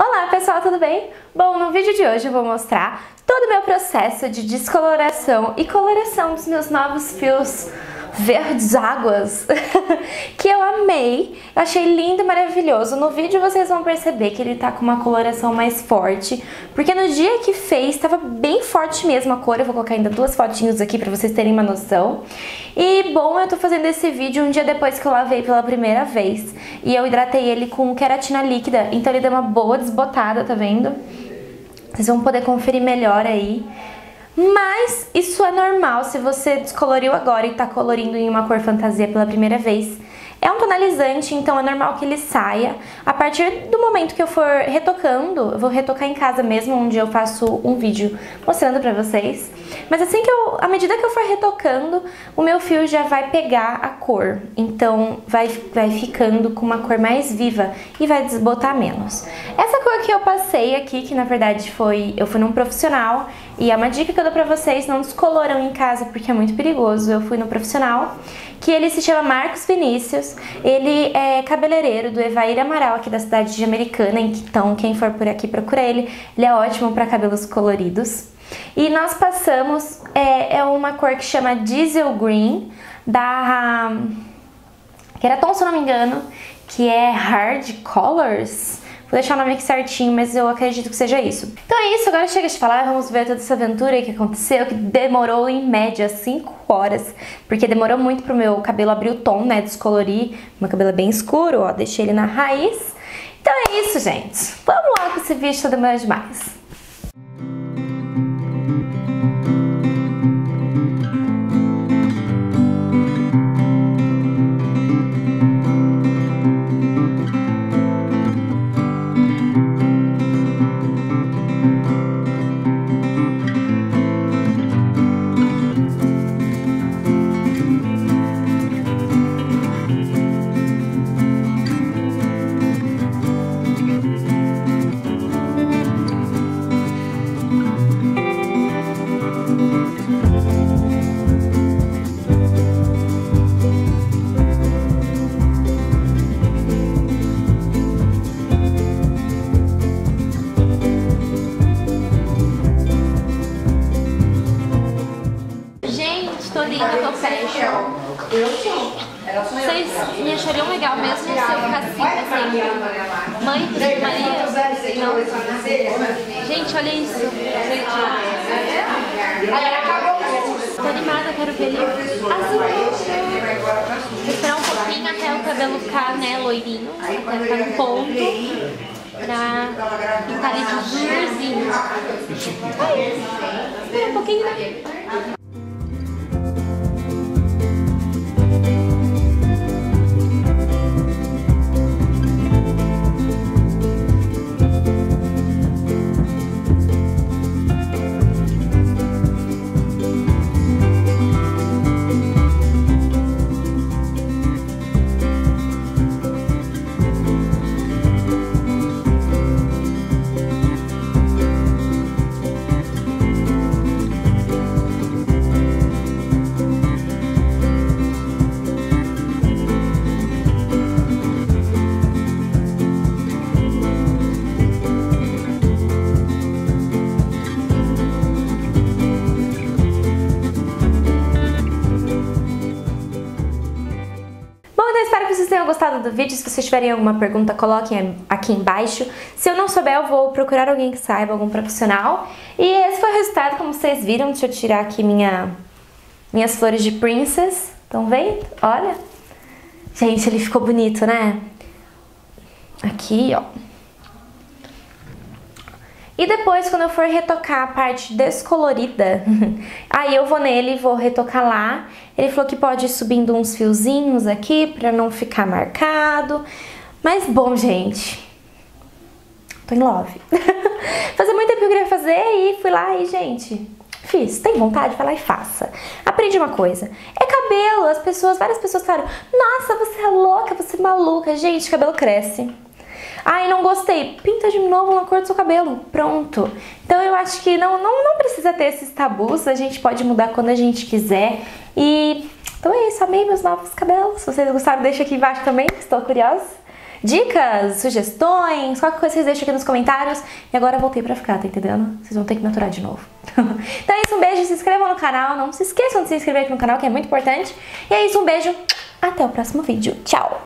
Olá pessoal, tudo bem? Bom, no vídeo de hoje eu vou mostrar todo o meu processo de descoloração e coloração dos meus novos fios verdes águas que eu amei, eu achei lindo e maravilhoso. No vídeo vocês vão perceber que ele tá com uma coloração mais forte, porque no dia que fez estava bem forte mesmo a cor. Eu vou colocar ainda duas fotinhos aqui para vocês terem uma noção. E bom, eu tô fazendo esse vídeo um dia depois que eu lavei pela primeira vez e eu hidratei ele com queratina líquida, então ele deu uma boa desbotada, tá vendo? Vocês vão poder conferir melhor aí. Mas isso é normal se você descoloriu agora e tá colorindo em uma cor fantasia pela primeira vez. É um tonalizante, então é normal que ele saia. A partir do momento que eu for retocando, eu vou retocar em casa mesmo, onde eu faço um vídeo mostrando pra vocês. Mas assim que eu, à medida que eu for retocando, o meu fio já vai pegar a cor. Então vai, vai ficando com uma cor mais viva e vai desbotar menos. Essa cor que eu passei aqui, que na verdade foi, eu fui num profissional, e é uma dica que eu dou pra vocês, não descoloram em casa porque é muito perigoso. Eu fui no profissional, que ele se chama Marcos Vinícius. Ele é cabeleireiro do Evair Amaral aqui da cidade de Americana, então quem for por aqui procura ele. Ele é ótimo para cabelos coloridos. E nós passamos, é, é uma cor que chama Diesel Green, da Keraton, se eu não me engano, que é Hard Colors. Vou deixar o nome aqui certinho, mas eu acredito que seja isso. Então é isso, agora chega de falar, vamos ver toda essa aventura que aconteceu, que demorou em média 5 horas, porque demorou muito pro meu cabelo abrir o tom, né, descolorir. Meu cabelo é bem escuro, ó, deixei ele na raiz. Então é isso, gente. Vamos lá com esse vídeo todo demorando demais. Vocês me achariam legal mesmo se eu ficasse assim, mãe de Maria? Não. Gente, olha isso. Tô animada, quero ver ele azul. Esperar um pouquinho até o cabelo ficar, né, loirinho, até ficar no ponto pra pintar ele de azulzinho. Espera um pouquinho, né? Vocês tenham gostado do vídeo. Se vocês tiverem alguma pergunta, coloquem aqui embaixo. Se eu não souber, eu vou procurar alguém que saiba, algum profissional. E esse foi o resultado, como vocês viram. Deixa eu tirar aqui minha, minhas flores de princess. Estão vendo? Olha. Gente, ele ficou bonito, né? Aqui, ó. E depois, quando eu for retocar a parte descolorida, aí eu vou nele e vou retocar lá. Ele falou que pode ir subindo uns fiozinhos aqui pra não ficar marcado. Mas bom, gente, tô em love. Fazia muito tempo que eu queria fazer e fui lá e, gente, fiz. Tem vontade? Vai lá e faça. Aprendi uma coisa. É cabelo. As pessoas, várias pessoas falaram, nossa, você é louca, você é maluca. Gente, cabelo cresce. Ai, não gostei. Pinta de novo na cor do seu cabelo. Pronto. Então eu acho que não, não, não precisa ter esses tabus. A gente pode mudar quando a gente quiser. E então é isso. Amei meus novos cabelos. Se vocês gostaram, deixa aqui embaixo também. Estou curiosa. dicas, sugestões, qualquer coisa vocês deixam aqui nos comentários. E agora eu voltei pra ficar, tá entendendo? Vocês vão ter que me aturar de novo. então é isso, um beijo, se inscrevam no canal, não se esqueçam de se inscrever aqui no canal, que é muito importante. E é isso, um beijo, até o próximo vídeo. Tchau!